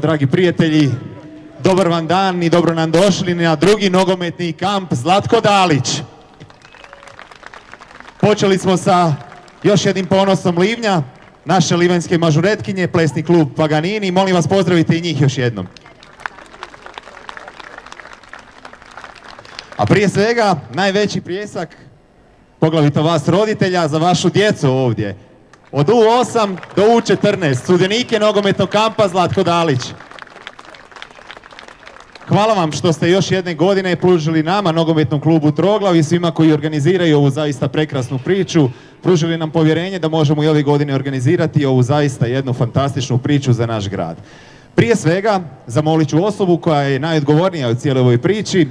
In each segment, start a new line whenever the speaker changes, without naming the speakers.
Dragi prijatelji, dobar vam dan i dobro nam došli na drugi nogometni kamp Zlatko Dalić. Počeli smo sa još jednim ponosom Livnja, naše livenske mažuretkinje, plesni klub Paganini. Molim vas pozdravite i njih još jednom. A prije svega, najveći prijesak, poglavito vas roditelja, za vašu djecu ovdje. Od U8 do U14, sudionike nogometnog kampa Zlatko Dalić. Hvala vam što ste još jedne godine pružili nama, nogometnom klubu Troglav i svima koji organiziraju ovu zaista prekrasnu priču. Pružili nam povjerenje da možemo i ove godine organizirati ovu zaista jednu fantastičnu priču za naš grad. Prije svega, zamolit ću osobu koja je najodgovornija u cijeloj ovoj priči,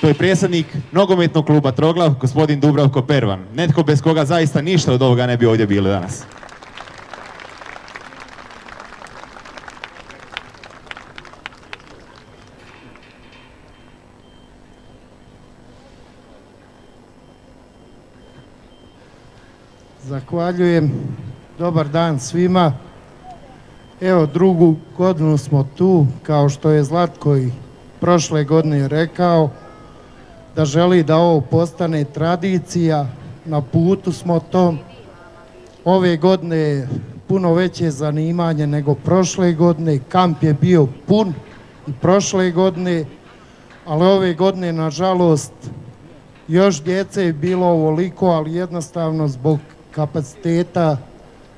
to je predsjednik nogometnog kluba Troglav, gospodin Dubravko Pervan. Netko bez koga zaista ništa od ovoga ne bi ovdje bili danas.
Zahvaljujem. Dobar dan svima. Evo drugu godinu smo tu, kao što je Zlatko i prošle godine rekao, da želi da ovo postane tradicija, na putu smo tom. Ove godine je puno veće zanimanje nego prošle godine, kamp je bio pun i prošle godine, ali ove godine nažalost još djece je bilo ovoliko, ali jednostavno zbog kapaciteta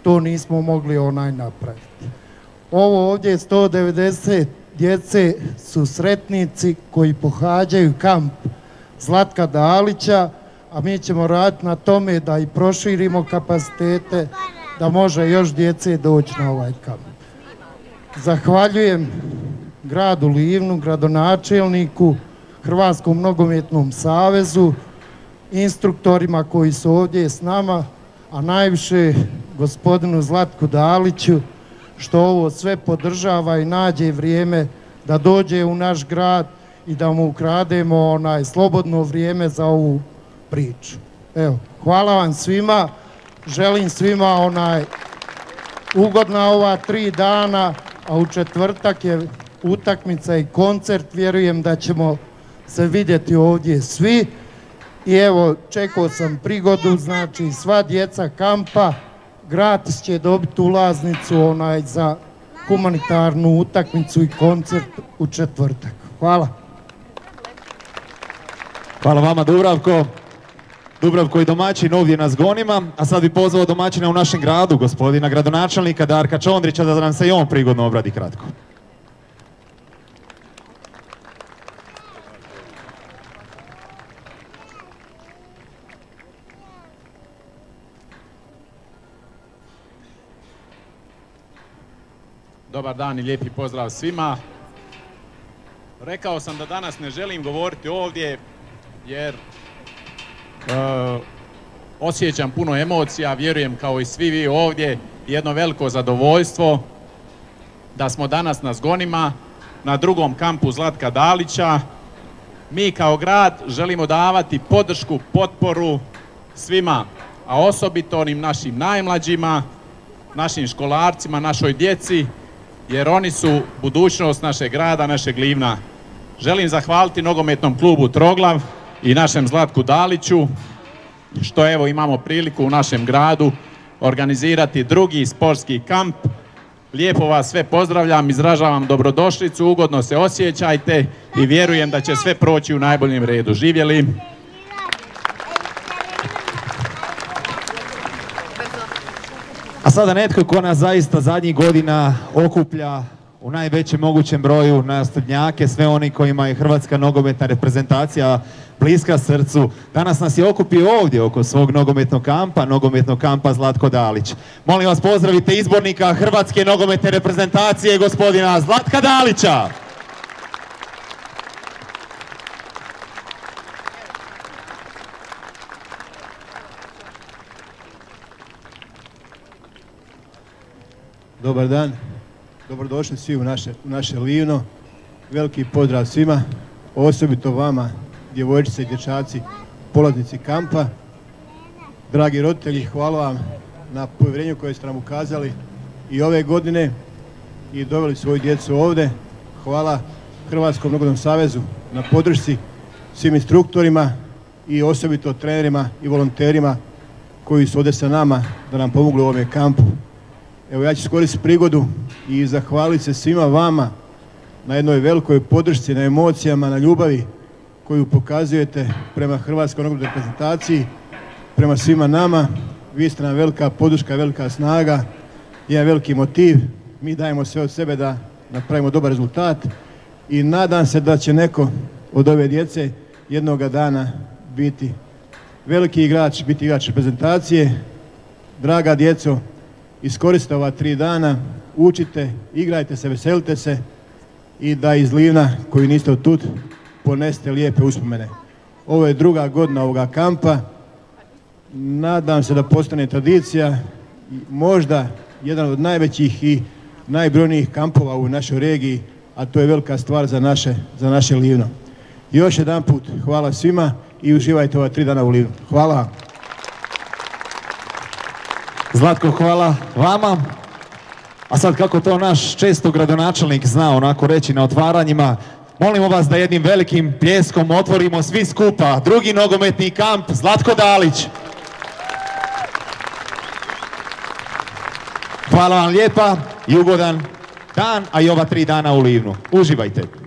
to nismo mogli onaj napraviti. Ovo ovdje je 190 djece su sretnici koji pohađaju kamp Zlatka Dalića, a mi ćemo raditi na tome da i proširimo kapacitete, da može još djece doći na ovaj kamp. Zahvaljujem gradu Livnu, gradonačelniku, Hrvatskom nogometnom savezu, instruktorima koji su ovdje s nama, a najviše gospodinu Zlatku Daliću, što ovo sve podržava i nađe vrijeme da dođe u naš grad i da mu ukrademo onaj slobodno vrijeme za ovu priču. Evo, hvala vam svima, želim svima onaj ugodna ova tri dana, a u četvrtak je utakmica i koncert, vjerujem da ćemo se vidjeti ovdje svi. I evo, čekao sam prigodu, znači sva djeca kampa gratis će dobiti ulaznicu onaj za humanitarnu utakmicu i koncert u četvrtak. Hvala.
Hvala vama Dubravko. Dubravko je domaćin ovdje na zgonima, a sad bi pozvao domaćina u našem gradu, gospodina gradonačelnika Darka Čondrića, da nam se i on prigodno obradi kratko.
Dobar dan i lijepi pozdrav svima. Rekao sam da danas ne želim govoriti ovdje jer e, osjećam puno emocija, vjerujem kao i svi vi ovdje, jedno veliko zadovoljstvo da smo danas na zgonima na drugom kampu Zlatka Dalića. Mi kao grad želimo davati podršku, potporu svima, a osobito onim našim najmlađima, našim školarcima, našoj djeci, jer oni su budućnost našeg grada, našeg Livna. Želim zahvaliti nogometnom klubu Troglav i našem Zlatku Daliću, što evo imamo priliku u našem gradu organizirati drugi sportski kamp. Lijepo vas sve pozdravljam, izražavam dobrodošlicu, ugodno se osjećajte i vjerujem da će sve proći u najboljem redu. Živjeli!
A sada netko ko nas zaista zadnjih godina okuplja u najvećem mogućem broju nastavnjake, sve oni kojima je Hrvatska nogometna reprezentacija bliska srcu. Danas nas je okupio ovdje oko svog nogometnog kampa, nogometnog kampa Zlatko Dalić. Molim vas pozdravite izbornika Hrvatske nogometne reprezentacije, gospodina Zlatka Dalića.
Dobar dan, dobrodošli svi u naše, u naše Livno. Veliki pozdrav svima, osobito vama, djevojčice i dječaci, polaznici kampa. Dragi roditelji, hvala vam na povjerenju koje ste nam ukazali i ove godine i doveli svoju djecu ovdje. Hvala Hrvatskom nogodnom savezu na podršci svim instruktorima i osobito trenerima i volonterima koji su ovdje sa nama da nam pomogli u ovome kampu. Evo ja ću iskoristiti prigodu i zahvaliti se svima vama na jednoj velikoj podršci, na emocijama, na ljubavi koju pokazujete prema Hrvatskoj nogometnoj reprezentaciji, prema svima nama. Vi ste nam velika podrška, velika snaga, jedan veliki motiv. Mi dajemo sve od sebe da napravimo dobar rezultat i nadam se da će neko od ove djece jednoga dana biti veliki igrač, biti igrač reprezentacije. Draga djeco, iskoriste ova tri dana, učite, igrajte se, veselite se i da iz Livna koji niste od tud poneste lijepe uspomene. Ovo je druga godina ovoga kampa. Nadam se da postane tradicija, možda jedan od najvećih i najbrojnijih kampova u našoj regiji, a to je velika stvar za naše, za naše Livno. Još jedan put hvala svima i uživajte ova tri dana u Livnu. Hvala.
Zlatko, hvala vama. A sad kako to naš često gradonačelnik zna onako reći na otvaranjima, molimo vas da jednim velikim pljeskom otvorimo svi skupa drugi nogometni kamp Zlatko Dalić. Hvala vam lijepa i ugodan dan, a i ova tri dana u Livnu. Uživajte.